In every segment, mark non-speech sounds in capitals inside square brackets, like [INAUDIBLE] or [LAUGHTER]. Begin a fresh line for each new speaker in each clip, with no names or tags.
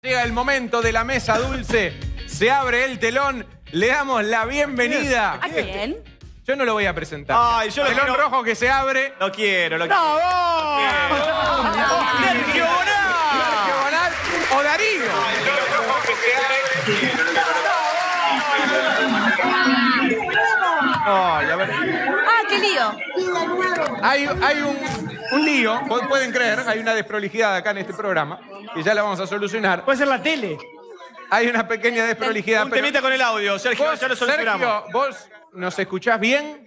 Llega el momento de la mesa dulce, se abre el telón, le damos la bienvenida.
¿A quién?
Yo no lo voy a presentar.
Ay, yo lo
telón
quiero-
rojo que se abre.
Lo quiero, lo quiero.
¡No!
¡Sergio
Bonal o Darío.
Ay, a ver.
Ah, qué lío.
Hay, hay un, un lío, pu- pueden creer, hay una desprolijidad acá en este programa, que ya la vamos a solucionar.
Puede ser la tele.
Hay una pequeña desprolijidad.
Un
pero-
temita con el audio, Sergio,
Vos,
ya lo solucionamos.
Sergio, ¿vos nos escuchás bien?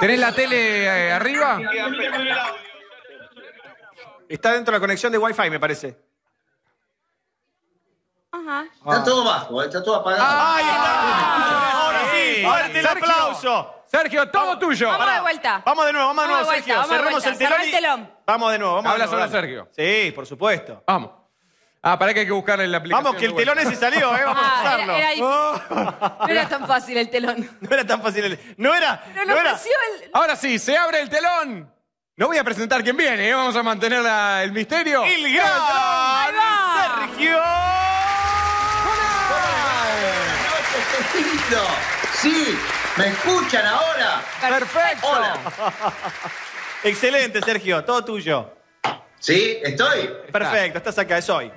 ¿Tenés la tele eh, arriba?
Está dentro de la conexión de Wi-Fi, me parece.
Ajá.
Está todo bajo, está todo apagado.
¡Ahí está! Fuerte el
Sergio.
aplauso.
Sergio, todo tuyo.
Vamos de vuelta.
Vamos de nuevo, vamos de nuevo, Sergio. Cerremos
vuelta.
el telón.
El.
Vamos de nuevo, vamos
Habla
de nuevo.
solo
dale.
Sergio.
Sí, por supuesto.
Vamos. Ah, para que hay que buscarle la aplicación.
Vamos, que el telón ese salió, ¿eh? Vamos a
Ah,
usarlo.
era, era difícil. No era tan fácil el telón. [LAUGHS]
No era tan fácil. el- No era.
Pero
no era.
el...
Ahora sí, se abre el telón. No voy a presentar quién viene, ¿eh? vamos a mantener la- el misterio.
El gran
Ahí va.
Sergio.
¡Qué lindo! Sí, ¿me escuchan ahora?
Perfecto.
Hola. [LAUGHS]
Excelente, Sergio. Todo tuyo.
¿Sí? ¿Estoy?
Perfecto, estás acá, es hoy.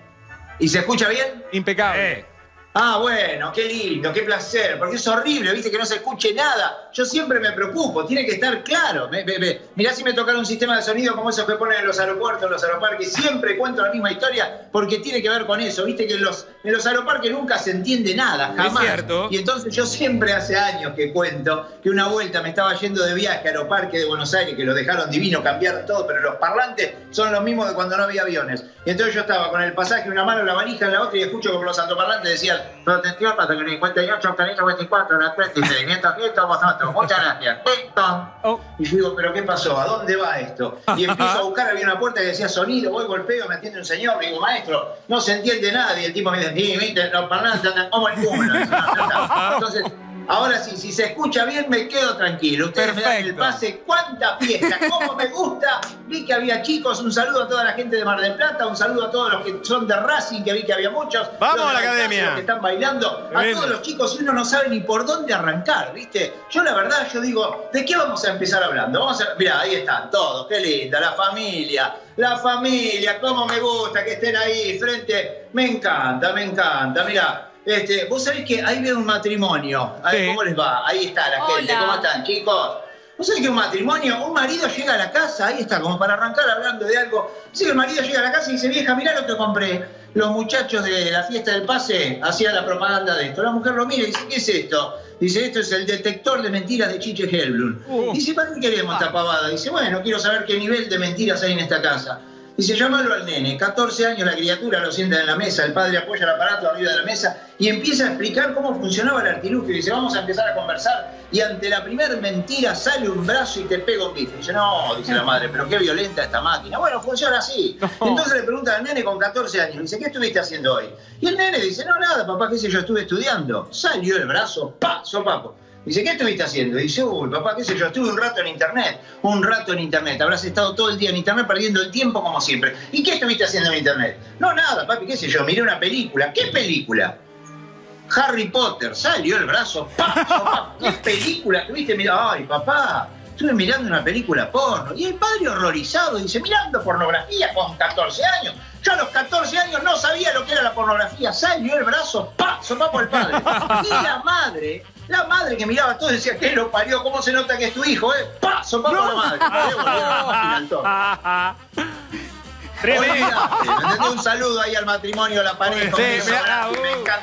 ¿Y se escucha bien?
Impecable.
Eh.
Ah, bueno, qué lindo, qué placer, porque es horrible, viste, que no se escuche nada. Yo siempre me preocupo, tiene que estar claro. Me- me- me- Mirá si me tocaron un sistema de sonido como esos que ponen en los aeropuertos, en los aeroparques, siempre cuento la misma historia porque tiene que ver con eso. Viste que en los, en los aeroparques nunca se entiende nada, jamás.
cierto.
Y entonces yo siempre hace años que cuento que una vuelta me estaba yendo de viaje al aeroparque de Buenos Aires, que lo dejaron divino, cambiaron todo, pero los parlantes son los mismos de cuando no había aviones. Y entonces yo estaba con el pasaje en una mano, la valija en la otra, y escucho como los altoparlantes decían, atención, hasta que 58, 24, la 36, 500, vosotros, muchas gracias.
Oh.
Y yo digo, ¿pero qué pasó? ¿A dónde va esto? Y empiezo a buscar, había una puerta que decía sonido, voy, golpeo, me atiende un señor, le digo, maestro, no se entiende nada. Y el tipo me dice, sí, viste, los parlantes andan como el culo. [LAUGHS] Entonces, ahora sí, si se escucha bien, me quedo tranquilo. Ustedes me dan el
Perfecto.
pase, cuánta fiesta, cómo me gusta. Vi que había chicos, un saludo a toda la gente de Mar del Plata, un saludo a todos los que son de Racing, que vi que había muchos.
Vamos a la academia.
los que están bailando, a todos los chicos y uno no sabe ni por dónde arrancar, ¿viste? Yo la verdad, yo digo, ¿de qué vamos a empezar hablando? Vamos a, mirá, ahí están todos, qué linda, la familia, la familia, cómo me gusta que estén ahí frente, me encanta, me encanta, mirá. Este, vos sabés que ahí veo un matrimonio. A ver,
Sí.
¿cómo les va? Ahí está la gente. ¿cómo están, chicos? ¿Vos sabés que un matrimonio, un marido llega a la casa, ahí está, como para arrancar hablando de algo. Sí, el marido llega a la casa y dice, vieja, mirá lo que compré. Los muchachos de la fiesta del pase hacían la propaganda de esto. La mujer lo mira y dice, ¿qué es esto? Dice, esto es el detector de mentiras de Chiche Helblum.
Uh.
Dice, ¿para qué queremos esta pavada? Dice, bueno, quiero saber qué nivel de mentiras hay en esta casa. Dice, llámalo al nene, 14 años la criatura, lo sienta en la mesa, el padre apoya el aparato arriba de la mesa y empieza a explicar cómo funcionaba el artilugio. Dice, vamos a empezar a conversar y ante la primera mentira sale un brazo y te pega un bife. Dice, no, dice la madre, pero qué violenta esta máquina. Bueno, funciona así. Entonces le pregunta al nene con 14 años, dice, ¿qué estuviste haciendo hoy? Y el nene dice, no, nada, papá, qué sé yo, estuve estudiando. Salió el brazo, pa, sopapo. Dice, ¿qué estuviste haciendo? Dice, uy, papá, qué sé yo, estuve un rato en internet, un rato en internet. Habrás estado todo el día en internet perdiendo el tiempo como siempre. ¿Y qué estuviste haciendo en internet? No, nada, papi, qué sé yo, miré una película. ¿Qué película? Harry Potter, salió el brazo, ¡pa! sopa, [LAUGHS] ¿Qué película estuviste mirando? Ay, papá, estuve mirando una película porno. Y el padre horrorizado dice, mirando pornografía con 14 años. Yo a los 14 años no sabía lo que era la pornografía. Salió el brazo, ¡pa! Sopapo el padre. Y la madre, la madre que miraba todo decía, ¿qué lo parió? ¿Cómo se nota que es tu hijo, eh? ¡Pa! Sopapo la madre. Le volvieron la al toque. [LAUGHS]
Tremendo.
Olvidate, ¿me entendés? Un saludo ahí al matrimonio, a la pareja.
Sí,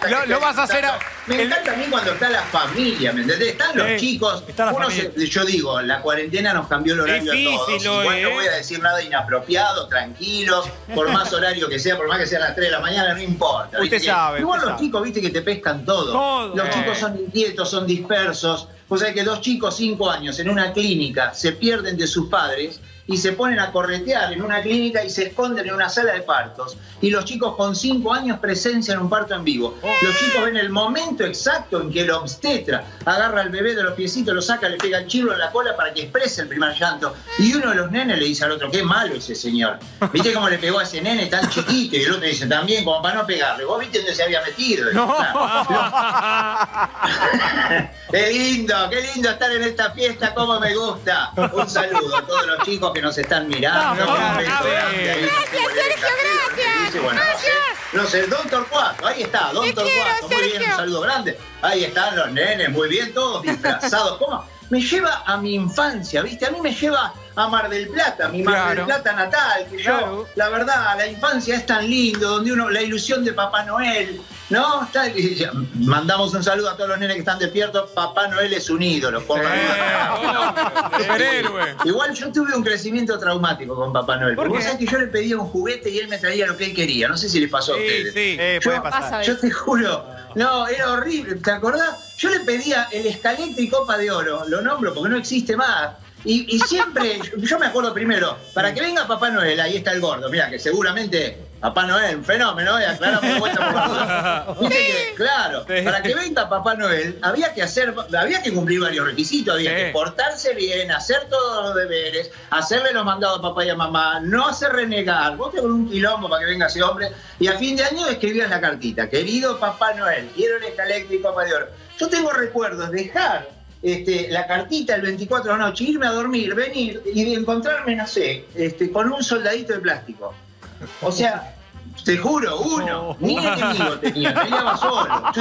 encanta.
lo- vas a hacer a-
Me encanta a mí cuando está la familia, ¿me entendés? Están los chicos.
está la
uno
familia.
se- yo digo, la cuarentena nos cambió el horario
Difícil
a todos. Igual no voy a decir nada inapropiado, tranquilos, por más horario que sea, por más que sean las 3 de la mañana, no importa.
Usted
¿viste?
sabe,
Igual
usted
los
sabe.
chicos, viste, que te pescan todo.
Todo.
Los
Eh.
chicos son inquietos, son dispersos. O sea que dos chicos, cinco años, en una clínica, se pierden de sus padres y se ponen a corretear en una clínica y se esconden en una sala de partos. Y los chicos con 5 años presencian un parto en vivo. Los chicos ven el momento exacto en que el obstetra agarra al bebé de los piecitos, lo saca, le pega el chirro en la cola para que exprese el primer llanto. Y uno de los nenes le dice al otro, qué malo ese señor. ¿Viste cómo le pegó a ese nene tan chiquito? Y el otro dice, también, como para no pegarle. ¿Vos viste dónde se había metido? [LAUGHS] qué lindo, qué lindo estar en esta fiesta, cómo me gusta. Un saludo a todos los chicos que nos están mirando.
No.
Gracias, Sergio, gracias.
Bueno, no sé, no sé, Don Torcuato, ahí está, Don
Te quiero,
Torcuato, muy bien, un saludo grande. Ahí están los nenes, muy bien, todos disfrazados. ¿Cómo? Me lleva a mi infancia, ¿viste? A mí me lleva a Mar del Plata, mi Mar
Claro.
del Plata natal, que
Claro.
yo, la verdad, la infancia es tan lindo, donde uno, la ilusión de Papá Noel, ¿no? Está- y ya, mandamos un saludo a todos los nenes que están despiertos, Papá Noel es un ídolo, por la duda.
Superhéroe. [LAUGHS]
Igual yo tuve un crecimiento traumático con Papá Noel.
¿Por
Porque sabés que yo le pedía un juguete y él me traía lo que él quería. No sé si les pasó a
Sí,
ustedes.
sí.
Eh,
Yo-
puede pasar.
Pasa,
Yo te juro, no, era horrible. ¿Te acordás? Yo le pedía el escalete y copa de oro, lo nombro porque no existe más. Y, y siempre, yo me acuerdo primero, para que venga Papá Noel, ahí está el gordo, mira, que seguramente Papá Noel, un fenómeno, ¿eh? aclaramos de vuelta por la [LAUGHS] que, claro, para que venga Papá Noel, había que hacer, había que cumplir varios requisitos, había que portarse bien, hacer todos los deberes, hacerle los mandados a papá y a mamá, no hacer renegar, vos te con un quilombo para que venga ese hombre, y a fin de año escribías la cartita, querido Papá Noel, quiero el de oro. Yo tengo recuerdos, dejar este, la cartita el 24 de la noche, irme a dormir, venir y encontrarme, no sé, este, con un soldadito de plástico. O sea, te juro, uno, ni enemigo tenía, peleaba solo,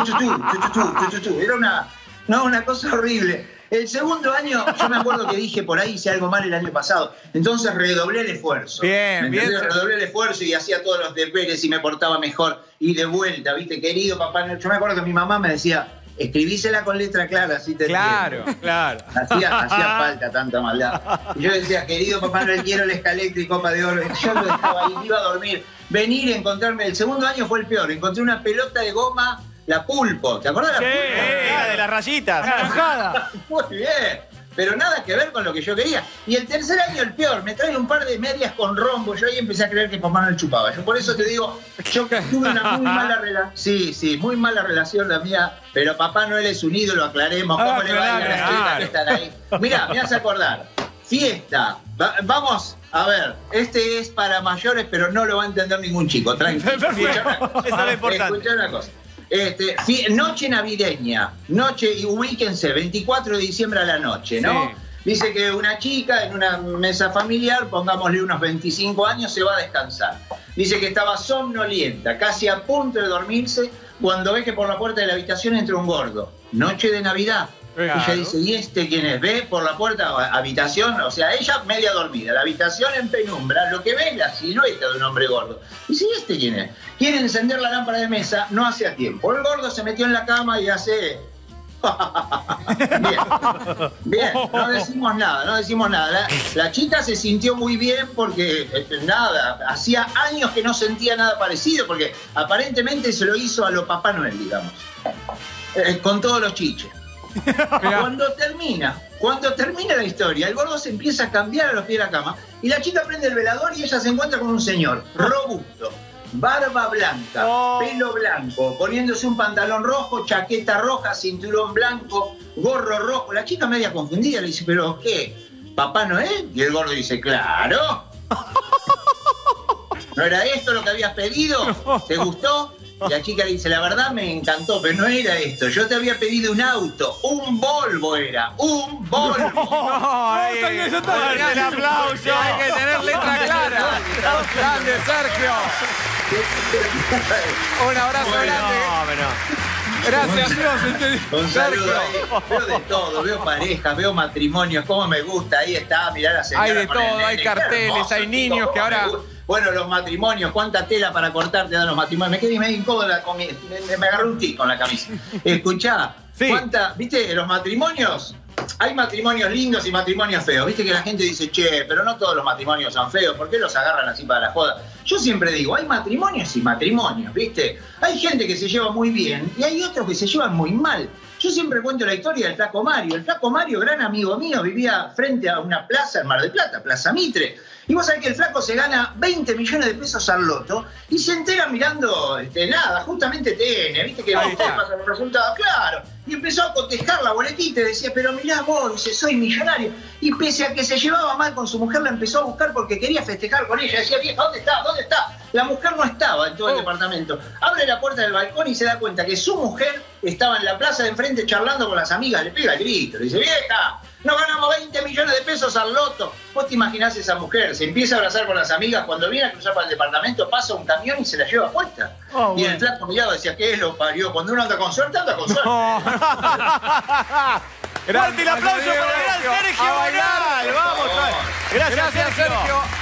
era una, no, una cosa horrible. El segundo año, yo me acuerdo que dije por ahí hice algo mal el año pasado. Entonces redoblé el esfuerzo.
Bien, bien.
Redoblé el esfuerzo y hacía todos los deberes y me portaba mejor. Y de vuelta, ¿viste? Querido papá, yo me acuerdo que mi mamá me decía, escribísela con letra clara, así te
Claro.
entiendo".
Claro.
Hacía, hacía [LAUGHS] falta tanta maldad. Y yo decía, querido papá Noel, quiero el escalecto y copa de oro. Y yo lo dejaba ahí, iba a dormir. Venir y encontrarme. El segundo año fue el peor. Encontré una pelota de goma, la pulpo. ¿Te acordás de la
Sí.
pulpo?
Ah, de las rayitas.
Naranjada. [LAUGHS]
Muy bien. Pero nada que ver con lo que yo quería. Y el tercer año el peor, me trae un par de medias con rombo. Yo ahí empecé a creer que papá Noel chupaba. Yo por eso te digo, yo tuve una muy mala relación. Sí, sí, muy mala relación la mía. Pero papá Noel es un ídolo, aclaremos. ¿Cómo
Ah,
le va a ir a las
claro.
chicas que están ahí? Mirá, me hace acordar. Fiesta. Va- vamos, a ver, este es para mayores, pero no lo va a entender ningún chico. Tranquilo. [LAUGHS] Escuchá una cosa.
Eso es lo importante.
Escuchá una cosa. Este, noche navideña, noche, y ubíquense, 24 de diciembre a la noche, ¿no?
Sí.
Dice que una chica en una mesa familiar, pongámosle unos 25 años, se va a descansar. Dice que estaba somnolienta, casi a punto de dormirse, cuando ve que por la puerta de la habitación entra un gordo. Noche de Navidad.
Claro.
Ella dice, ¿y este quién es? Ve por la puerta, habitación, o sea, ella media dormida, la habitación en penumbra, lo que ve es la silueta de un hombre gordo. Dice, ¿y este quién es? Quiere encender la lámpara de mesa, no hace a tiempo. El gordo se metió en la cama y hace... [LAUGHS] bien, bien, no decimos nada, no decimos nada. La, la chica se sintió muy bien porque, eh, nada, hacía años que no sentía nada parecido, porque aparentemente se lo hizo a lo Papá Noel, digamos, Eh, con todos los chiches. Cuando termina, cuando termina la historia, el gordo se empieza a cambiar a los pies de la cama y la chica prende el velador y ella se encuentra con un señor robusto, barba blanca,
Oh.
pelo blanco, poniéndose un pantalón rojo, chaqueta roja, cinturón blanco, gorro rojo. La chica media confundida le dice, ¿pero qué? ¿Papá Noel? Y el gordo dice, claro. [LAUGHS] ¿No era esto lo que habías pedido? ¿Te gustó? Y la chica le dice, la verdad me encantó, pero no era esto. Yo te había pedido un auto, un Volvo era, un Volvo.
No,
bien, eso está
Fuerte
bien.
el aplauso. Hay que tener letra clara. Grande, Sergio. Un abrazo grande.
Fenómeno.
Gracias.
Un saludo
Sergio.
ahí. Veo de todo, veo parejas, veo matrimonios, cómo me gusta. Ahí está, mirá la señora.
Hay de todo, hay carteles,
hermoso,
hay niños que ahora-
gusta. Bueno, los matrimonios, cuánta tela para cortarte dan los matrimonios. Me quedé medio incómoda con mi- me, me agarré un tic con la camisa. [LAUGHS] Escuchá,
Sí.
cuánta, viste, los matrimonios, hay matrimonios lindos y matrimonios feos. Viste que la gente dice, che, pero no todos los matrimonios son feos, ¿por qué los agarran así para la joda? Yo siempre digo, hay matrimonios y matrimonios, ¿viste? Hay gente que se lleva muy bien y hay otros que se llevan muy mal. Yo siempre cuento la historia del Flaco Mario. El Flaco Mario, gran amigo mío, vivía frente a una plaza en Mar del Plata, Plaza Mitre. Y vos sabés que el Flaco se gana 20 millones de pesos al loto y se entera mirando, este, nada, justamente TN, viste que
Ahí
ustedes
está.
pasan los resultados, claro. Y empezó a cotejar la boletita y decía, pero mirá vos, dice, soy millonario. Y pese a que se llevaba mal con su mujer, la empezó a buscar porque quería festejar con ella. Decía, vieja, ¿dónde está? ¿Dónde está? La mujer no estaba en todo el
Oh.
departamento. Abre la puerta del balcón y se da cuenta que su mujer estaba en la plaza de enfrente charlando con las amigas. Le pega el grito. Le dice, vieja, nos ganamos 20 millones de pesos al loto. Vos te imaginás esa mujer, se empieza a abrazar con las amigas. Cuando viene a cruzar para el departamento, pasa un camión y se la lleva puesta.
Oh,
y
bueno.
el flaco miraba y decía, ¿qué lo parió? Cuando uno anda con suerte, anda con suerte. [LAUGHS]
Fuerte el aplauso para el gran Sergio. Vamos, Gracias,
Gracias,
Sergio.
Sergio.